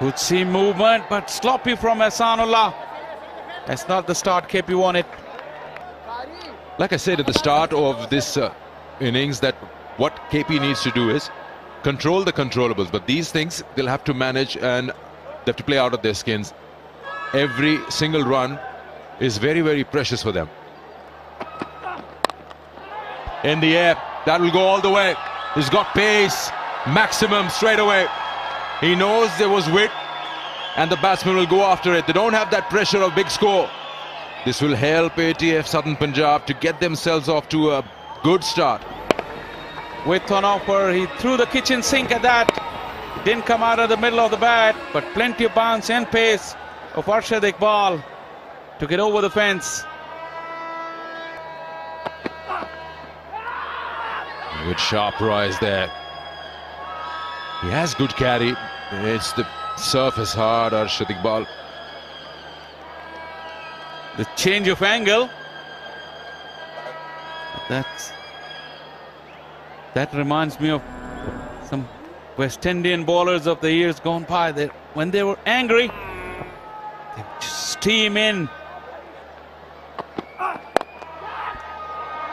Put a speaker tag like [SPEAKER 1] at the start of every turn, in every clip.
[SPEAKER 1] Good seam movement, but sloppy from Ehsanullah. That's not the start KP wanted.
[SPEAKER 2] Like I said at the start of this uh, innings, that what KP needs to do is control the controllables. But these things they'll have to manage and they have to play out of their skins. Every single run is very, very precious for them. In the air, that will go all the way. He's got pace, maximum straight away. He knows there was width and the batsman will go after it. They don't have that pressure of big score. This will help ATF Southern Punjab to get themselves off to a good start.
[SPEAKER 1] With on offer, he threw the kitchen sink at that. Didn't come out of the middle of the bat, but plenty of bounce and pace of Arshad Iqbal to get over the fence.
[SPEAKER 2] Good sharp rise there. He has good carry. It's the surface hard, Arshad Iqbal.
[SPEAKER 1] The change of angle. That's that reminds me of some West Indian bowlers of the years gone by. That when they were angry, they just steam in.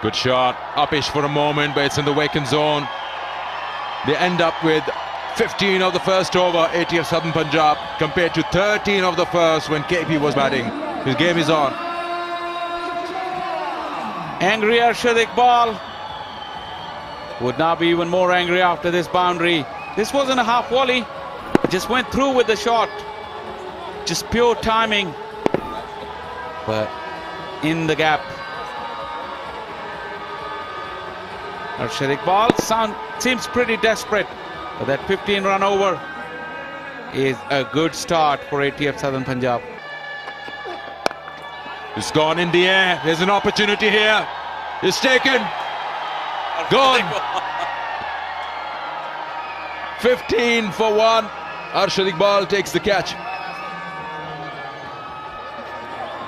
[SPEAKER 2] Good shot. Uppish for a moment, but it's in the vacant zone. They end up with 15 of the first over, ATF Southern Punjab, compared to 13 of the first when KP was batting. His game is on.
[SPEAKER 1] Angry Arshad Iqbal would now be even more angry after this boundary. This wasn't a half volley. Just went through with the shot. Just pure timing. But in the gap. Arshad Iqbal sound, seems pretty desperate. But that 15 run over is a good start for ATF Southern Punjab.
[SPEAKER 2] It's gone in the air. There's an opportunity here. It's taken. Gone. 15 for 1. Arshad Iqbal takes the catch.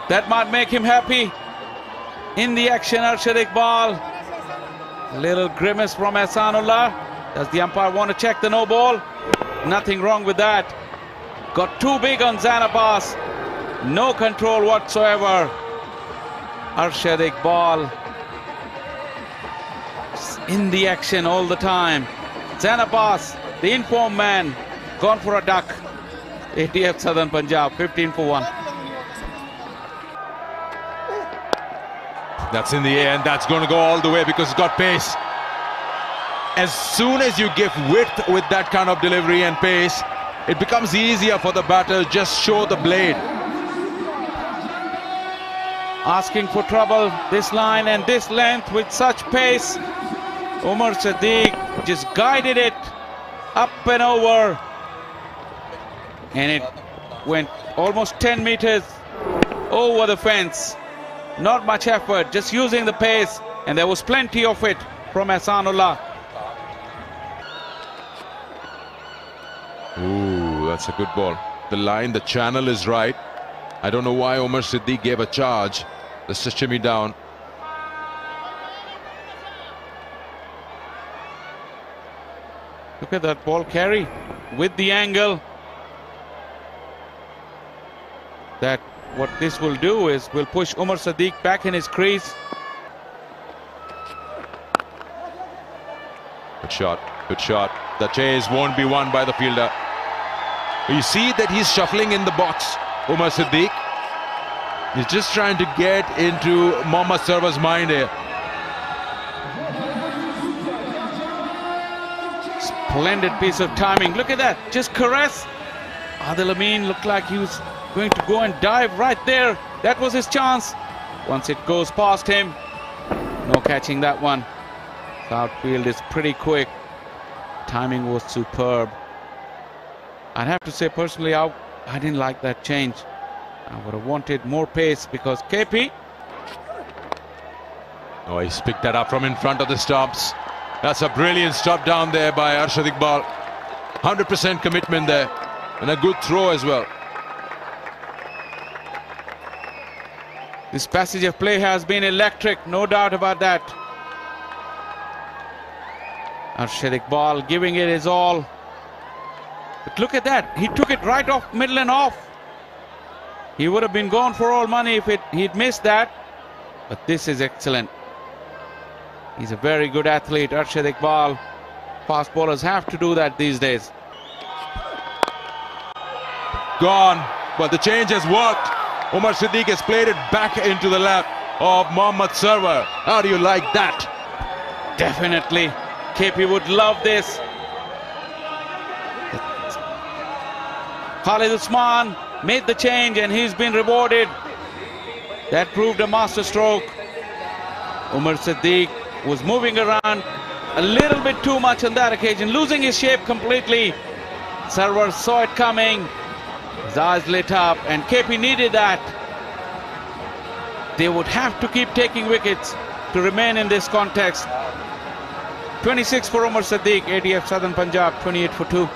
[SPEAKER 1] That might make him happy. In the action, Arshad Iqbal. Little grimace from Ehsanullah. Does the umpire want to check the no ball? Nothing wrong with that. Got too big on Zain Abbas. No control whatsoever. Arshad Iqbal in the action all the time. Zain Abbas, the informed man, gone for a duck. ATF Southern Punjab, 15 for 1.
[SPEAKER 2] That's in the air and that's going to go all the way because it's got pace. As soon as you give width with that kind of delivery and pace, it becomes easier for the batter just show the blade.
[SPEAKER 1] Asking for trouble, this line and this length with such pace. Umar Siddiq just guided it up and over. And it went almost 10 meters over the fence. Not much effort, just using the pace. And there was plenty of it from Ehsanullah.
[SPEAKER 2] That's a good ball. The line, the channel is right. I don't know why Umar Siddiq gave a charge. Let's just down.
[SPEAKER 1] Look at that ball carry with the angle. That what this will do is will push Umar Siddiq back in his crease.
[SPEAKER 2] Good shot, good shot. The chase won't be won by the fielder. You see that he's shuffling in the box, Umar Siddiq. He's just trying to get into Mohammad Sarwar's mind here.
[SPEAKER 1] Splendid piece of timing. Look at that. Just caress. Adil Amin looked like he was going to go and dive right there. That was his chance. Once it goes past him, no catching that one. Southfield is pretty quick. Timing was superb. I'd have to say personally, I, I didn't like that change. I would have wanted more pace because KP.
[SPEAKER 2] Oh, he's picked that up from in front of the stumps. That's a brilliant stop down there by Arshad Iqbal. 100% commitment there. And a good throw as well.
[SPEAKER 1] This passage of play has been electric, no doubt about that. Arshad Iqbal giving it his all. But look at that. He took it right off middle and off. He would have been gone for all money if it, he'd missed that. But this is excellent. He's a very good athlete, Arshad Iqbal. Fast bowlers have to do that these days.
[SPEAKER 2] Gone. But the change has worked. Umar Siddiq has played it back into the lap of Mohammad Sarwar. How do you like that?
[SPEAKER 1] Definitely. KP would love this. Khalid Usman made the change and he's been rewarded. That proved a masterstroke. Umar Siddiq was moving around a little bit too much on that occasion, losing his shape completely. Sarwar saw it coming. His eyes lit up and KP needed that. They would have to keep taking wickets to remain in this context. 26 for Umar Siddiq, ATF Southern Punjab, 28 for 2.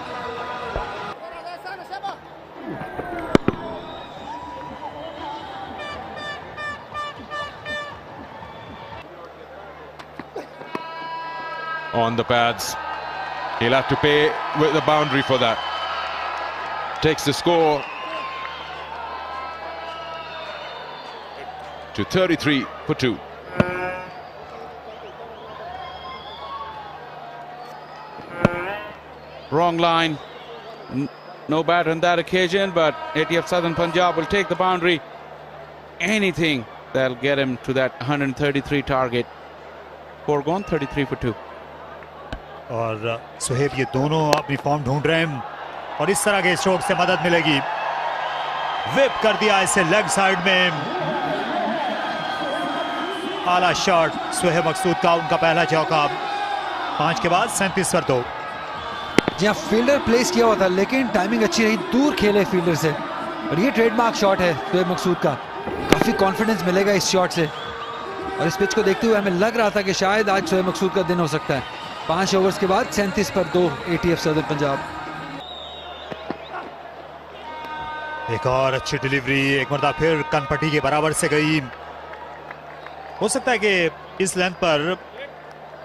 [SPEAKER 2] On the pads. He'll have to pay with the boundary for that. Takes the score to 33 for 2.
[SPEAKER 1] Wrong line. No bat on that occasion, but ATF Southern Punjab will take the boundary. Anything that'll get him to that 133 target. Four gone, 33 for 2.
[SPEAKER 3] और सुहेब, ये दोनों अपनी form ढूंढ रहे हैं और इस तरह के स्ट्रोक से मदद मिलेगी। विप कर दिया इसे लेग साइड में। आला शॉट सुहेब मकसूद का उनका पहला चौका। पाँच के बाद सैंतीस पर दो।
[SPEAKER 4] जी हाँ फील्डर प्लेस किया हुआ था, लेकिन टाइमिंग अच्छी रही, दूर खेले फील्डर से। और ये ट्रेडमार्क शॉट है शुएब मकसूद का। काफ़ी कॉन्फिडेंस मिलेगा इस शॉट से। और इस पिच को देखते हुए हमें लग रहा था कि शायद आज शुएब मकसूद का दिन हो सकता है। पाँच ओवर्स के बाद सैंतीस पर दो एटीएफ सदर पंजाब
[SPEAKER 3] एक और अच्छी डिलीवरी एक मरता फिर कनपट्टी के बराबर से गई। हो सकता है कि इस लेंथ पर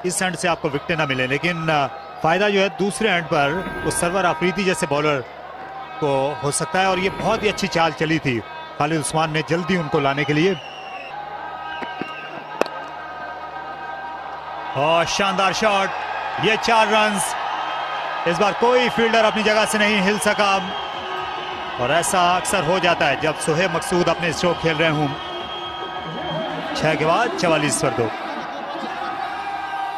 [SPEAKER 3] इस एंड से आपको विकेट ना मिले, लेकिन फ़ायदा जो है दूसरे एंड पर उस सरवर अफरीदी जैसे बॉलर को हो सकता है, और ये बहुत ही अच्छी चाल चली थी। खालिद उस्मान ने जल्दी उनको लाने के लिए। और शानदार शॉट ये चार रन इस बार कोई फील्डर अपनी जगह से नहीं हिल सका। और ऐसा अक्सर हो जाता है जब सुहेब मकसूद अपने स्ट्रोक खेल रहे हूँ। छह के बाद चवालीस पर दो।